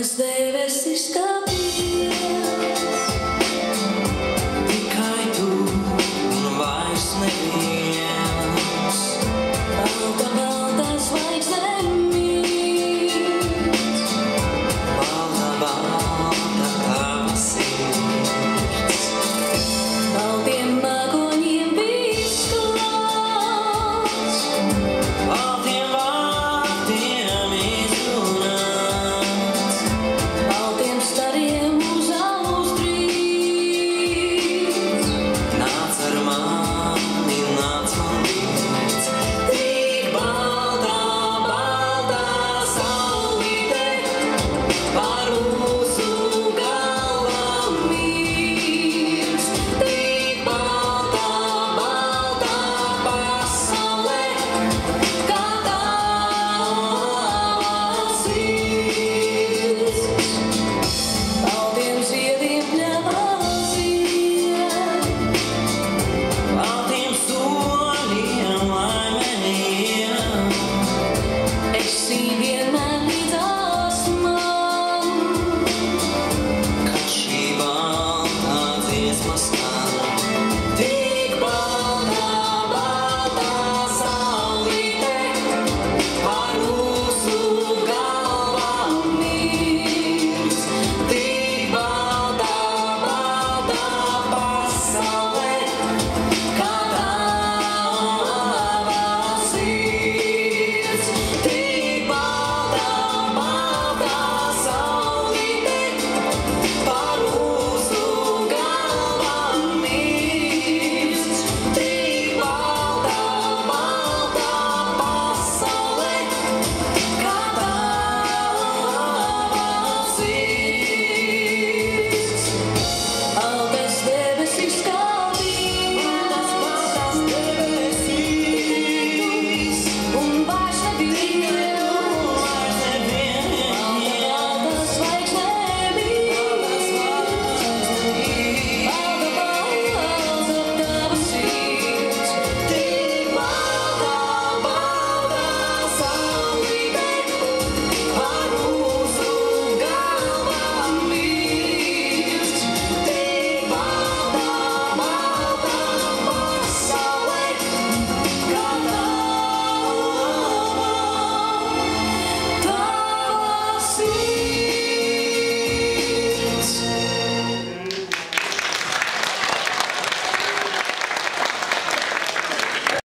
as they